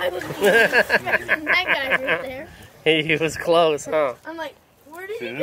I was that guy right there. he was close, huh? I'm like, where did See, he go?